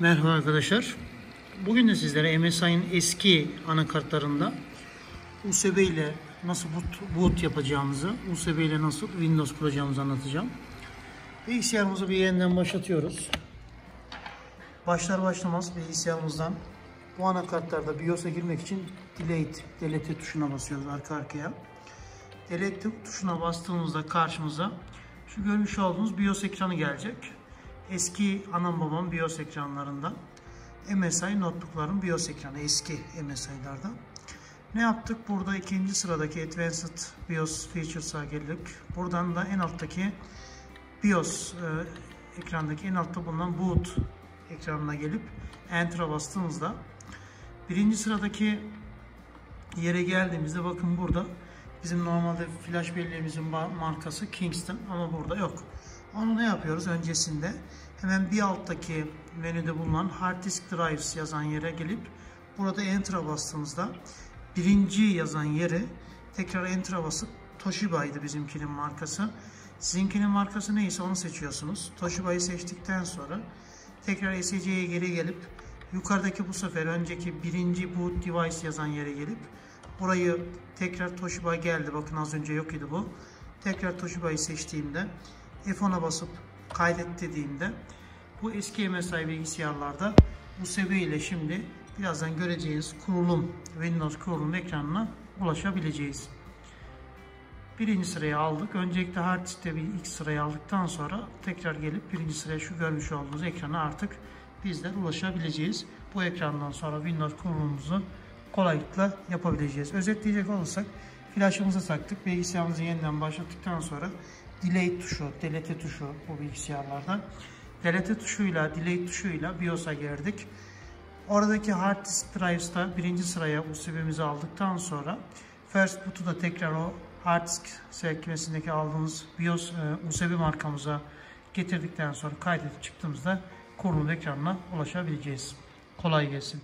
Merhaba arkadaşlar. Bugün de sizlere MSI'nin eski anakartlarında USB ile nasıl boot, boot yapacağımızı, USB ile nasıl Windows kuracağımızı anlatacağım. Bilgisayarımızı bir yeniden başlatıyoruz. Başlar başlamaz bilgisayarımızdan bu anakartlarda BIOS'a girmek için Delete, Delete tuşuna basıyoruz arka arkaya. Delete tuşuna bastığımızda karşımıza şu görmüş olduğunuz BIOS ekranı gelecek. Eski anam babam BIOS ekranlarında. MSI notebookların BIOS ekranı eski MSI'larda. Ne yaptık? Burada ikinci sıradaki Advanced BIOS Features'a geldik. Buradan da en alttaki BIOS e, ekrandaki en altta bulunan Boot ekranına gelip Enter'a bastığımızda birinci sıradaki yere geldiğimizde bakın burada bizim normalde flash belleğimizin markası Kingston ama burada yok. Onu ne yapıyoruz? Öncesinde hemen bir alttaki menüde bulunan Hard Disk Drives yazan yere gelip burada Enter'a bastığımızda birinci yazan yeri tekrar Enter'a basıp Toshiba'ydı bizimkinin markası. Sizinkinin markası neyse onu seçiyorsunuz. Toshiba'yı seçtikten sonra tekrar SC'ye geri gelip yukarıdaki bu sefer önceki birinci boot device yazan yere gelip burayı tekrar Toshiba geldi. Bakın az önce yok idi bu. Tekrar Toshiba'yı seçtiğimde F10'a basıp kaydet dediğimde bu eski MSI bilgisayarlarda USB ile şimdi birazdan göreceğiniz kurulum Windows kurulum ekranına ulaşabileceğiz. Birinci sıraya aldık. Öncelikle hard diskte bir ilk sırayı aldıktan sonra tekrar gelip birinci sıraya şu görmüş olduğunuz ekrana artık bizler ulaşabileceğiz. Bu ekrandan sonra Windows kurulumumuzu kolaylıkla yapabileceğiz. Özetleyecek olursak flaşımızı taktık. Bilgisayarımızı yeniden başlattıktan sonra delay tuşu, delete tuşu bu bilgisayarlarda. Delete tuşuyla, delay tuşuyla BIOS'a girdik. Oradaki hard disk drives'ta birinci sıraya USB'mizi aldıktan sonra first boot'u da tekrar o hard disk sekmesindeki aldığımız BIOS e, USB markamıza getirdikten sonra kaydedip çıktığımızda kurulum ekranına ulaşabileceğiz. Kolay gelsin.